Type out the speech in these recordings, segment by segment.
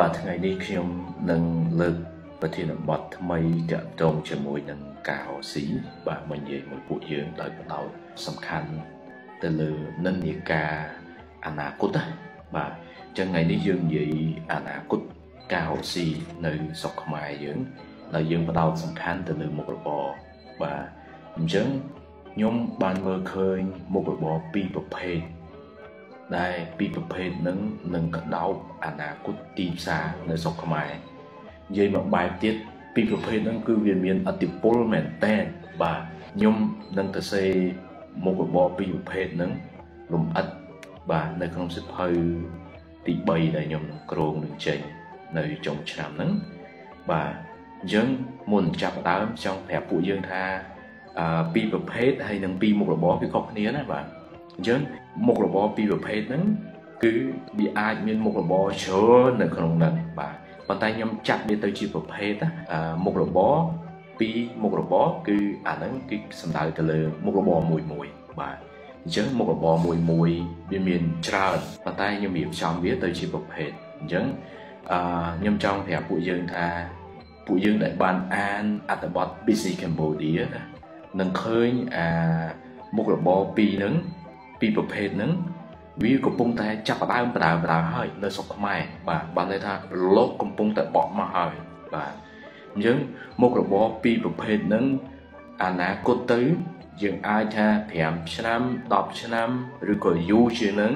បាទថ្ងៃនេះខ្ញុំនឹងលើកប្រធានបទថ្មីទាក់ទងជាមួយនឹងការរស៊ីបាទមកនិយាយមួយពួកយើងដោយបដោតសំខាន់ទៅលើនិន្នាការអនាគតបាទអញ្ចឹងថ្ងៃនេះយើងនិយាយអនាគតការរស៊ីនៅស្រុកខ្មែរយើងដែលយើងបដោតសំខាន់ទៅលើមុខរបរបាទអញ្ចឹងខ្ញុំបានមើលឃើញមុខរបរពីរប្រភេទ ដែលពីរប្រភេទនឹងនឹងកដោបអនាគតទីផ្សារនៅស្រុកខ្មែរនិយាយមកបែបទៀតពីរប្រភេទហ្នឹងគឺវាមានអតិពលមែនតែនបាទខ្ញុំនឹងទៅសេមុខរបរពីរប្រភេទហ្នឹងលំអិតបាទនៅក្នុងសិភៅទី3ដែលខ្ញុំនឹងក្រងនឹងចេញនៅចុងឆ្នាំហ្នឹងបាទអញ្ចឹងមុនចាប់ដើមចង់ប្រាប់ពួកយើងថាអឺពីរប្រភេទហើយនឹងពីរមុខរបរវាខុសគ្នាណាបាទ អញ្ចឹងមុខរបរពីរប្រភេទហ្នឹងគឺវាអាចមានមុខរបរច្រើននៅក្នុងហ្នឹងបាទប៉ុន្តែខ្ញុំចាត់វាទៅជាប្រភេទមុខរបរពីរមុខរបរគឺអាហ្នឹងគឺសំដៅទៅលើមុខរបរមួយមួយបាទអញ្ចឹងមុខរបរមួយមួយវាមានច្រើនប៉ុន្តែខ្ញុំរៀបចំវាទៅជាប្រភេទអញ្ចឹងអឺខ្ញុំចង់ប្រាប់ពួកយើងថាពួកយើងដែលបានអានអត្ថបទ Business Cambodia ណានឹងឃើញអាមុខរបរពីរហ្នឹង ពីរប្រភេទហ្នឹងវាកំពុងតែចាប់ផ្ដើមបដើបដើហើយនៅស្រុកខ្មែរបាទបានន័យថាលោកកំពុងតែបកមកហើយបាទអញ្ចឹងមុខរបរពីរប្រភេទហ្នឹងអនាគតទៅយើងអាចថា5ឆ្នាំ10ឆ្នាំឬក៏យូរជាងហ្នឹង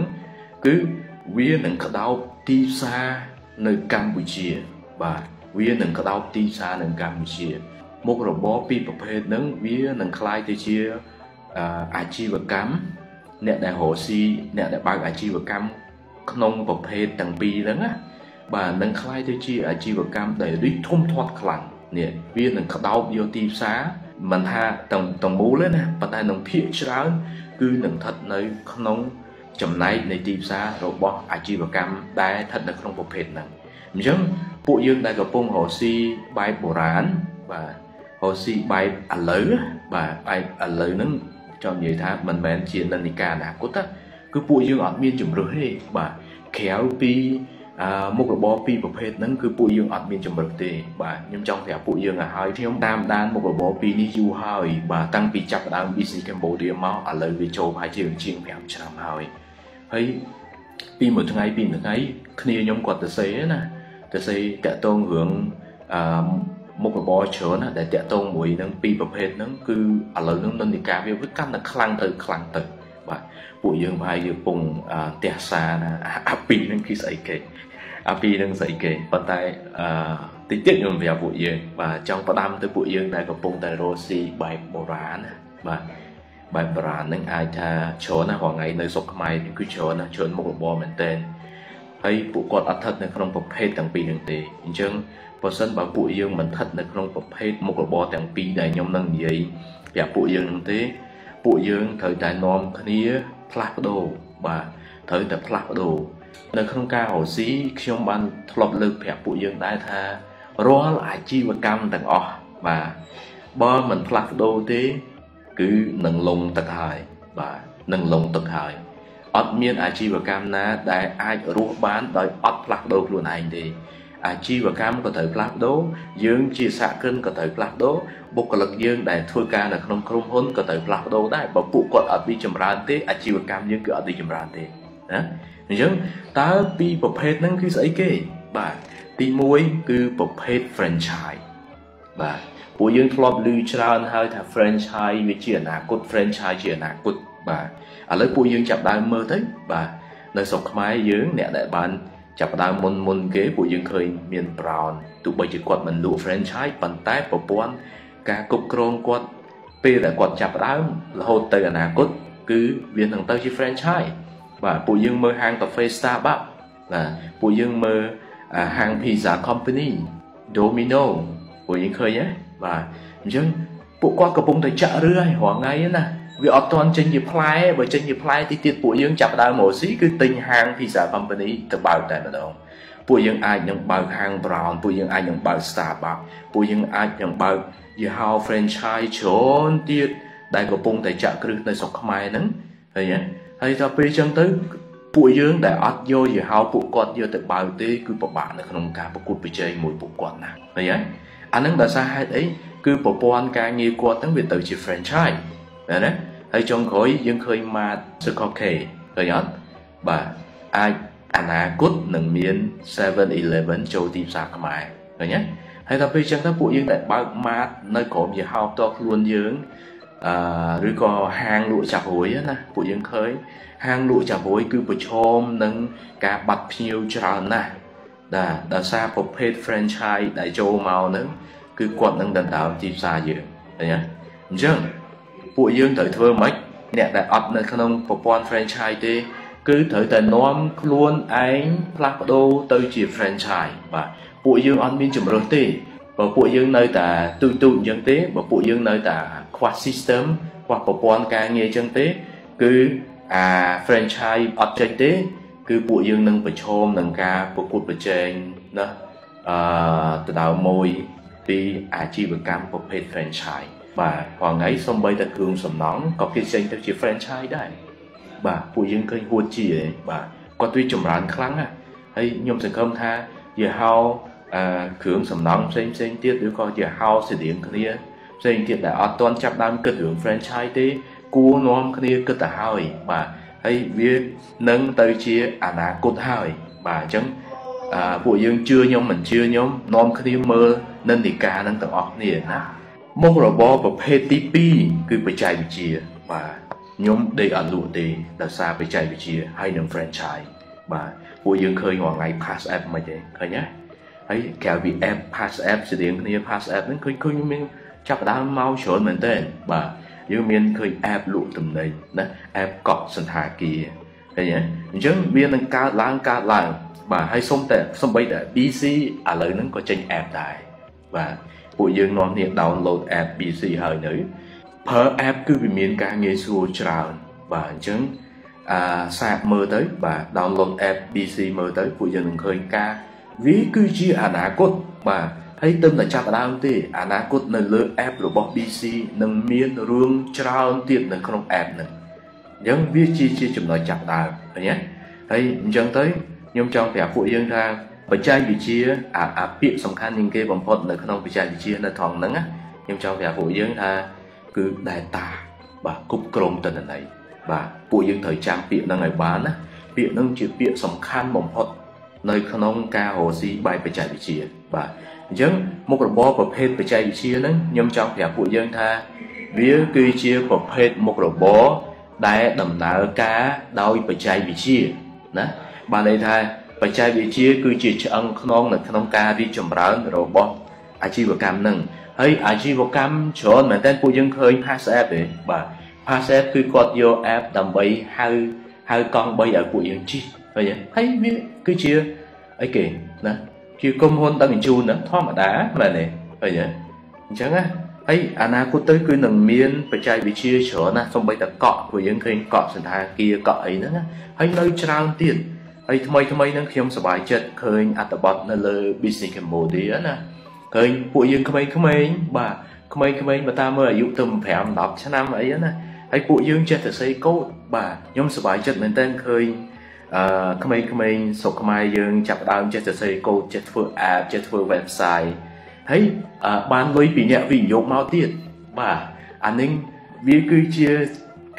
គឺវានឹងក្តោបទីផ្សារនៅកម្ពុជាបាទវានឹងក្តោបទីផ្សារនៅកម្ពុជាមុខរបរពីរប្រភេទហ្នឹងវានឹងคล้ายទៅជាអាជីវកម្ម អ្នកដែលរកស៊ីអ្នកដែលបើកអាជីវកម្មក្នុងប្រភេទទាំងពីរហ្នឹងណាបាទនឹងคล้ายទៅជាអាជីវកម្មដែលរីកធំធាត់ខ្លាំងនេះវានឹងក្តោបយកទីផ្សារមិនថាទាំងទាំងមូលទេណាប៉ុន្តែនឹងភាកច្រើនគឺនឹងស្ថិតនៅក្នុងចំណែកនៃទីផ្សាររបស់អាជីវកម្មដែលស្ថិតនៅក្នុងប្រភេទហ្នឹងអញ្ចឹងពួកយើងដែលកំពុងរកស៊ីបែបបុរាណបាទរកស៊ីបែបឥឡូវបាទបែបឥឡូវហ្នឹង ចង់និយាយថាមិនមែនជានិន្នាការអនាគតគឺពួកយើងអត់មានជំរឿសទេបាទក្រៅពីមុខរបរពីរប្រភេទហ្នឹងគឺពួកយើងអត់មានជំរឿសទេបាទខ្ញុំចង់ប្រាប់ពួកយើងឲ្យហើយខ្ញុំតាមដានមុខរបរពីរនេះយូរហើយបាទតាំងពីចាប់ផ្ដើម Business Cambodia មកឥឡូវវាចូលប្រហែលជាជាង5ឆ្នាំហើយហើយពីមួយថ្ងៃពីមួយថ្ងៃគ្នាខ្ញុំគាត់ទៅសេណាទៅសេតាក់ទងរឿងអឺ មុខរបរច្រើនណាដែលតាក់ទងមួយនឹងពីរប្រភេទហ្នឹងគឺឥឡូវហ្នឹងនិន្នាការវាវាកាន់តែខ្លាំងទៅខ្លាំងទៅបាទពួកយើងប្រហែលយើងពងទះសាណាអាពីហ្នឹងគឺស្អីគេអាពីហ្នឹងស្អីគេប៉ុន្តែអឺតិចទៀតខ្ញុំប្រាប់ពួកយើងបាទចង់ផ្ដាំទៅពួកយើងដែលកំពុងតែរស់ស៊ីបែបបុរាណបាទបែបបុរាណហ្នឹងអាចថាច្រើនណាស់រាល់ថ្ងៃនៅស្រុកខ្មែរគឺច្រើនណាស់ច្រើនមុខរបរមែនតើហើយពួកគាត់អត់ស្ថិតនៅក្នុងប្រភេទទាំងពីរហ្នឹងទេអញ្ចឹង បើសិនបើពួកយើងមិនស្ថិតនៅក្នុងប្រភេទមុខរបរទាំងពីរដែលខ្ញុំនឹងនិយាយប្រាប់ពួកយើងហ្នឹងទេ ពួកយើងត្រូវតែនាំគ្នាផ្លាស់ប្ដូរបាទត្រូវតែផ្លាស់ប្ដូរនៅក្នុងការរកស៊ីខ្ញុំបានធ្លាប់លើកប្រាប់ពួកយើងដែរថារាល់អាជីវកម្មទាំងអស់បាទបើមិនផ្លាស់ប្ដូរទេ គឺនឹងលងទឹកហើយបាទនឹងលងទឹកហើយអត់មានអាជីវកម្មណាដែលអាចរស់បានដោយអត់ផ្លាស់ប្ដូរខ្លួនឯងទេ អាជីវកម្មក៏ត្រូវផ្លាស់ប្ដូរយើងជាសហគ្រិនក៏ត្រូវផ្លាស់ប្ដូរបុគ្គលិកយើងដែលធ្វើការនៅក្នុងក្រុមហ៊ុនក៏ត្រូវផ្លាស់ប្ដូរដែរបើពួកគាត់អត់មានចម្រើនទេអាជីវកម្មយើងគឺអត់មានចម្រើនទេណាអញ្ចឹងតើពីរប្រភេទហ្នឹងគឺស្អីគេបាទទី1គឺប្រភេទ franchise បាទពួកយើងធ្លាប់ឮច្រើនហើយថា franchise វាជាអនាគត franchise ជាអនាគតបាទឥឡូវពួកយើងចាប់ដើមមើលទៅបាទនៅស្រុកខ្មែរយើងអ្នកដែលបាន ចាប់ផ្ដើមមុនមុនគេពួកយើងឃើញមាន Brown ទោះបីជាគាត់មិនលក់ franchise ប៉ុន្តែប្រព័ន្ធការគ្រប់គ្រងគាត់ពេលដែលគាត់ចាប់ផ្ដើមរហូតទៅអនាគតគឺវានឹងទៅជា franchise បាទពួកយើងមើលហាងកាហ្វេ Starbucks បាទពួកយើងមើលហាង Pizza Company Domino ពួកយើងឃើញទេបាទអញ្ចឹងពួកគាត់កំពុងតែចាក់រឿហើយរាល់ថ្ងៃណា វាអត់ទាន់ចេញជាផ្លែបើចេញជាផ្លែទីទៀតពួកយើងចាប់ដើមមកស៊ីគឺទិញហាង Pizza Company ទៅបើកតែម្ដងពួកយើងអាចនឹងបើកហាង Brown ពួកយើងអាចនឹងបើក Starbucks ពួកយើងអាចនឹងបើកយីហោ franchise ច្រើនទៀតដែលកំពុងតែចាក់គ្រឹះនៅស្រុកខ្មែរហ្នឹងឃើញទេហើយដល់ពេលចឹងទៅពួកយើងដែលអត់យកយីហោពួកគាត់យកទៅបើកទេគឺពិបាកនៅក្នុងការប្រកួតប្រជែងមួយពួកគាត់ណាឃើញទេអានឹងដោយសារហេតុអីគឺប្រព័ន្ធការងារគាត់ហ្នឹងវាទៅជា franchise ណាណាហើយចុងក្រោយយើងឃើញ Mart Circle K ឃើញអត់បាទអាចអនាគតនឹងមាន 7-Eleven ចូលទីផ្សារខ្មែរឃើញទេហើយដល់ពេលចឹងទៅពួកយើងតែបើក Mart នៅក្រោមយីហោផ្ទាល់ខ្លួនយើងអឺឬក៏ហាងលក់ចាប់រួយណាពួកយើងឃើញហាងលក់ចាប់រួយគឺប្រឈមនឹងការបាត់ភ្ញៀវច្រើនណាស់បាទដោយសារប្រភេទ franchise ដែលចូលមកហ្នឹងគឺគាត់នឹងដណ្ដើមទីផ្សារយើងឃើញទេអញ្ចឹង ពួកយើងត្រូវធ្វើម៉េចអ្នកដែលអត់នៅក្នុងប្រព័ន្ធ franchise ទេ គឺត្រូវតែនាំខ្លួនឯងផ្លាស់ប្ដូរទៅជា franchise បាទពួកយើងអត់មានជំរើសទេបើពួកយើងនៅតែទូទូអញ្ចឹងទេបើពួកយើងនៅតែខ្វះ system ខ្វះប្រព័ន្ធការងារអញ្ចឹងទេ គឺអា franchise អត់ចេញទេ គឺពួកយើងនឹងប្រឈមនឹងការប្រកួតប្រជែងណាអឺទៅដល់មួយពីអាជីវកម្មប្រភេទ franchise បាទព្រោះថ្ងៃសំបីតែគ្រឿងសំណង់ក៏គេចេញទៅជា franchise ដែរបាទពួកយើងឃើញហួតជាបាទគាត់វាចម្រើនខ្លាំងណាស់ហើយខ្ញុំសង្ឃឹមថាយេហោអឺគ្រឿងសំណង់ផ្សេងផ្សេងទៀតឬក៏ជាហោស្តៀងគ្នាផ្សេងទៀតដែលអត់ទាន់ចាប់ដើមគិតរឿង franchise ទេគួរនាំគ្នាគិតទៅហើយបាទហើយវានឹងទៅជាអនាគតហើយបាទអញ្ចឹងអឺពួកយើងជឿខ្ញុំមិនជឿខ្ញុំនាំគ្នាមើលនិន្នាការនឹងទាំងអស់គ្នាណា មុខរបរប្រភេទទី2គឺបច្ចេកវិទ្យាបាទខ្ញុំដេកអត់លក់ទេដោយសារបច្ចេកវិទ្យាហើយនឹង franchise បាទពួកយើងឃើញរាល់ថ្ងៃ pass app មិនទេឃើញទេហើយក្រៅពី app pass app ស្តៀងគ្នា pass app ហ្នឹងឃើញឃើញមានចាប់ដើមមកច្រើនមែនទែនបាទយើងមានឃើញ app លក់ទំនិញណា app កក់សន្តាគារឃើញទេអញ្ចឹងវានឹងកើតឡើងកើតឡើងបាទហើយសុំតែសំបីតែ BC ឥឡូវហ្នឹងក៏ចេញ app ដែរបាទ ពួកយើងនាំគ្នា download app BC ហើយនៅប្រើ app គឺវាមានការងាយស្រួលច្រើនបាទអញ្ចឹងអាសាកមើលទៅបាទ download app BC មើលទៅពួកយើងនឹងឃើញការវាគឺជាអនាគតបាទហើយទៅតែចាប់ដើមទេអនាគតនៅលើ app របស់ BC នឹងមានរឿងច្រើនទៀតនៅក្នុង app ហ្នឹងអញ្ចឹងវាជាជាចំណុចចាប់ដើមឃើញទេហើយអញ្ចឹងទៅខ្ញុំចង់ប្រាប់ពួកយើងថា បច្ចេកវិទ្យាអាអាពាក្យសំខាន់ជាងគេបំផុតនៅក្នុងបច្ចេកវិទ្យានៅថងហ្នឹងខ្ញុំចង់ប្រាប់ពួកយើងថាគឺ data បាទគ្រប់គ្រងទិន្នន័យបាទពួកយើងត្រូវចាំពាក្យហ្នឹងឲ្យបានណាពាក្យហ្នឹងជាពាក្យសំខាន់បំផុតនៅក្នុងការរកស៊ីបែបបច្ចេកវិទ្យាបាទអញ្ចឹងមុខរបរប្រភេទបច្ចេកវិទ្យាហ្នឹងខ្ញុំចង់ប្រាប់ពួកយើងថា វាគឺជាប្រភេទមុខរបរដែលដំណើរការដោយបច្ចេកវិទ្យាណាបានន័យថា បច្ចេកវិទ្យាគឺជាឆ្អឹងខ្នងនៅក្នុងការរីកចម្រើនរបស់អាជីវកម្មហ្នឹងហើយអាជីវកម្មច្រើនមែនតើពួកយើងឃើញ Pass App ទេបាទ Pass App គឺគាត់យក app ដើម្បីហៅហៅកង់3ឲ្យពួកយើងជិះឃើញហើយវាគឺជាអីគេណាជាក្រុមហ៊ុនដឹកជញ្ជូនហ្នឹងធម្មតាមែនទេឃើញអញ្ចឹងណាហើយអនាគតទៅគឺនឹងមានបច្ចេកវិទ្យាច្រើនណាស់សំបីតកក់ពួកយើងឃើញកក់សន្តាគារកក់អីហ្នឹងណាហើយនៅច្រើនទៀត ហើយថ្មីថ្មីហ្នឹងខ្ញុំសប្បាយចិត្តឃើញអត្ថបទនៅលើ Business Cambodia ណាឃើញពួកយើងក្មេងៗបាទក្មេងៗបើតាមមើលអាយុទៅ5 10ឆ្នាំអីណាហើយពួកយើងចេះតែសេកូដបាទខ្ញុំសប្បាយចិត្តមែនតើឃើញអឺក្មេងៗស្រុកខ្មែរយើងចាប់ដើមចេះតែសេកូដចេះធ្វើ app ចេះធ្វើ website ហើយបានលុយពីអ្នកវិនិយោគមកទៀតបាទអានេះវាគឺជា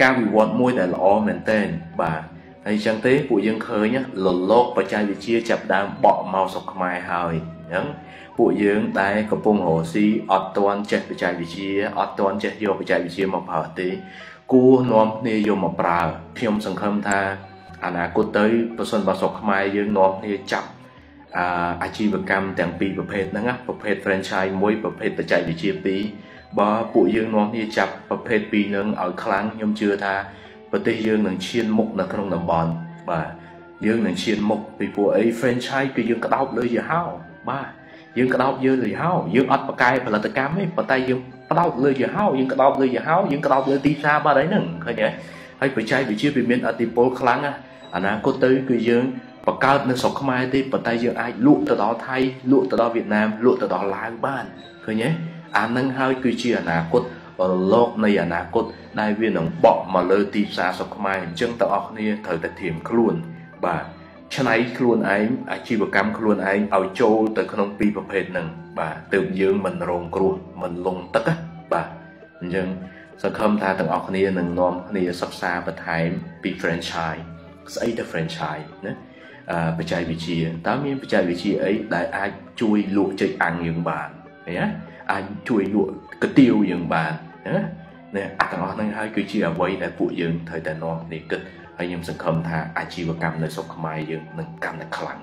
ការវិវត្តមួយដែលល្អមែនតើបាទ ហើយចឹងទេពួកយើងឃើញលលោកបច្ចេកវិទ្យាចាប់ដើមបកមកស្រុកខ្មែរហើយអញ្ចឹងពួកយើងដែលកំពុងរស់ស៊ីអត់ទាន់ចេះបច្ចេកវិទ្យាអត់ទាន់ចេះយកបច្ចេកវិទ្យាមកប្រើទេគួរនាំគ្នាយកមកប្រើខ្ញុំសង្ឃឹមថាអនាគតទៅប្រសិនបើស្រុកខ្មែរយើងនាំគ្នាចាប់អាអាជីវកម្មទាំងពីរប្រភេទហ្នឹងណាប្រភេទ franchise មួយប្រភេទបច្ចេកវិទ្យាពីរបើពួកយើងនាំគ្នាចាប់ប្រភេទពីរហ្នឹងឲ្យខ្លាំងខ្ញុំជឿថា ប្រទេសយើងនឹងឈានមុខនៅក្នុងតំបន់បាទយើងនឹងឈានមុខពីព្រោះអី franchise គឺយើងក្តោបលើយីហោបាទយើងក្តោបយើងលើយីហោយើងអត់ប្រកែផលិតកម្មទេប៉ុន្តែយើងក្តោបលើយីហោយើងក្តោបលើយីហោយើងក្តោបលើទីផ្សារបាត់ហើយហ្នឹងឃើញទេហើយបច្ចេកវិទ្យាវាមានអតិពលខ្លាំងណាអនាគតទៅគឺយើងបង្កើតនៅស្រុកខ្មែរទេប៉ុន្តែយើងអាចលក់ទៅដល់ថៃលក់ទៅដល់វៀតណាមលក់ទៅដល់ឡាវបានឃើញទេអានឹងហើយគឺជាអនាគត លោកនៃអនាគតដែលវានឹងបក់មកលើទីផ្សារស្រុកខ្មែរអញ្ចឹងទាំងអស់គ្នាត្រូវតែធៀមខ្លួនបាទឆ្នៃខ្លួនឯងអាជីវកម្មខ្លួនឯងឲ្យចូលទៅក្នុងពីរប្រភេទហ្នឹងបាទទើបយើងមិនរងគ្រោះមិនលងទឹកបាទអញ្ចឹងសង្ឃឹមថាទាំងអស់គ្នានឹងនាំគ្នាសិក្សាបន្ថែមពី franchise ស្អីទៅ franchise ណាអឺបច្ចេកវិទ្យាតើមានបច្ចេកវិទ្យាអីដែលអាចជួយលក់ចេកអាំងយើងបានឃើញណា អាចជួយលក់កាទៀវយើងបានណានេះអាទាំងអស់ហ្នឹងហើយគឺជាអ្វីដែលពួកយើងត្រូវតែនាំគ្នាគិតហើយខ្ញុំសង្ឃឹមថាអាជីវកម្មនៅស្រុកខ្មែរយើងនឹងកាន់តែខ្លាំង